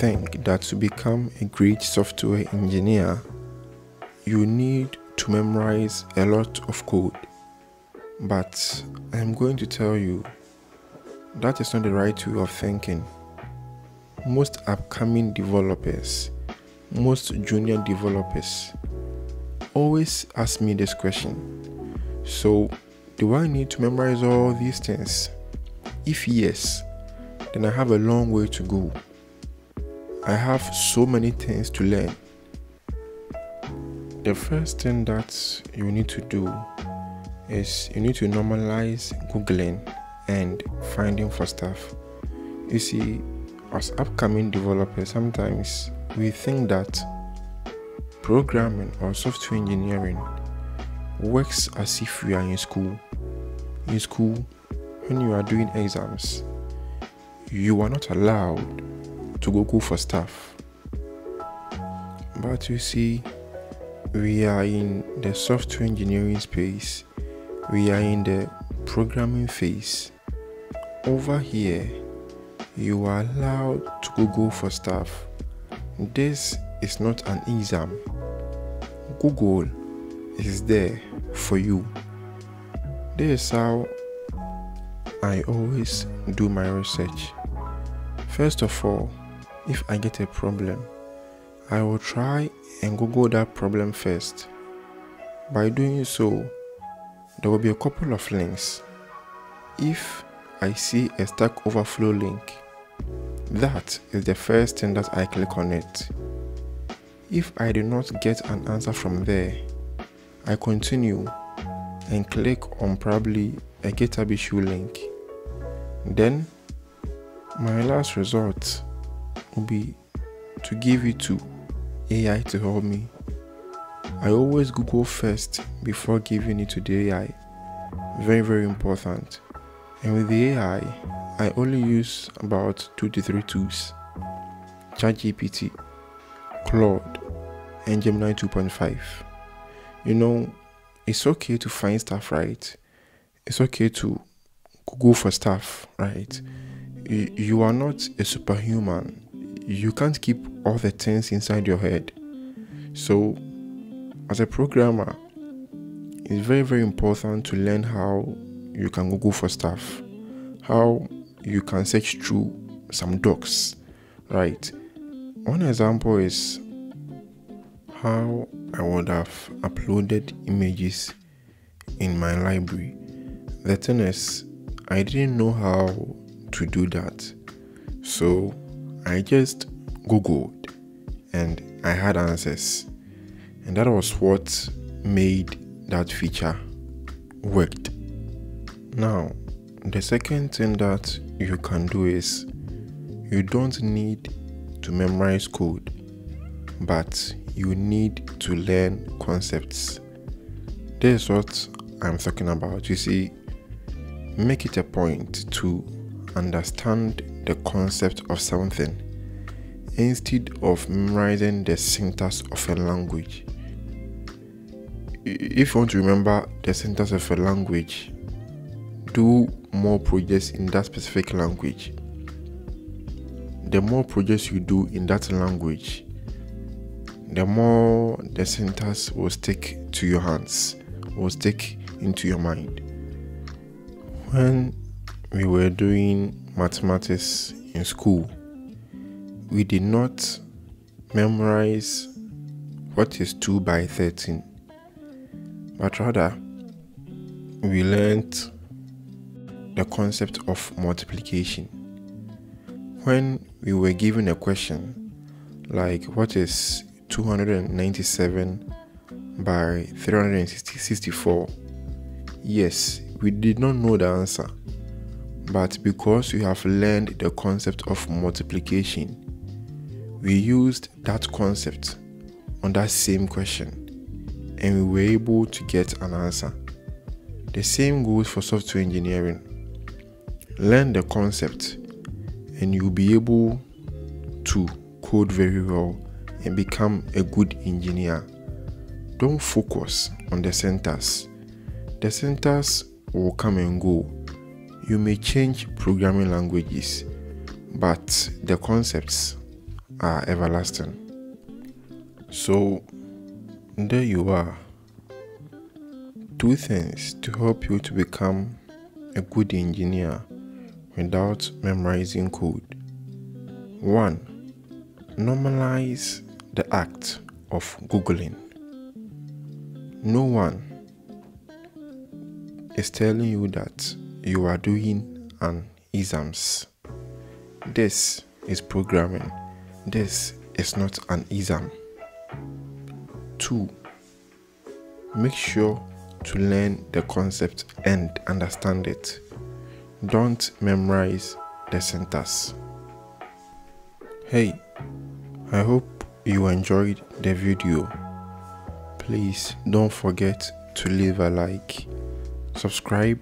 think that to become a great software engineer, you need to memorize a lot of code. But I'm going to tell you that is not the right way of thinking. Most upcoming developers, most junior developers always ask me this question. So, do I need to memorize all these things? If yes, then I have a long way to go. I have so many things to learn. The first thing that you need to do is you need to normalize Googling and finding for stuff. You see, as upcoming developers, sometimes we think that programming or software engineering works as if we are in school. In school, when you are doing exams, you are not allowed to Google for stuff. But you see, we are in the software engineering space, we are in the programming phase. Over here, you are allowed to Google for stuff. This is not an exam. Google is there for you. This is how I always do my research. First of all, if I get a problem, I will try and Google that problem first. By doing so, there will be a couple of links. If I see a Stack Overflow link, that is the first thing that I click on it. If I do not get an answer from there, I continue and click on probably a GitHub issue link. Then, my last resort will be to give it to AI to help me. I always Google first before giving it to the AI. Very, very important. And with the AI, I only use about two to three tools ChatGPT, Claude, and Gemini 2.5. You know, it's okay to find stuff right. It's okay to Google for stuff, right? You are not a superhuman you can't keep all the things inside your head. So, as a programmer, it's very, very important to learn how you can Google for stuff, how you can search through some docs, right? One example is how I would have uploaded images in my library. The thing is, I didn't know how to do that. So I just Googled and I had answers. And that was what made that feature worked. Now, the second thing that you can do is you don't need to memorize code, but you need to learn concepts. This is what I'm talking about. You see, make it a point to understand the concept of something instead of memorizing the syntax of a language. If you want to remember the syntax of a language, do more projects in that specific language. The more projects you do in that language, the more the syntax will stick to your hands, will stick into your mind. When we were doing mathematics in school, we did not memorize what is 2 by 13, but rather we learned the concept of multiplication. When we were given a question like what is 297 by 364, yes, we did not know the answer, but because we have learned the concept of multiplication, we used that concept on that same question and we were able to get an answer. The same goes for software engineering. Learn the concept and you'll be able to code very well and become a good engineer. Don't focus on the syntax. The syntax will come and go. You may change programming languages, but the concepts are everlasting. So, there you are. Two things to help you to become a good engineer without memorizing code. One, normalize the act of Googling. No one is telling you that you are doing an exams. This is programming. This is not an exam. 2. Make sure to learn the concept and understand it. Don't memorize the sentence. Hey, I hope you enjoyed the video. Please don't forget to leave a like, subscribe,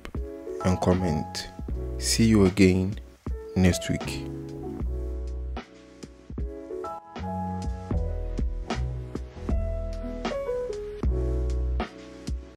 and comment. See you again next week.